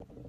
you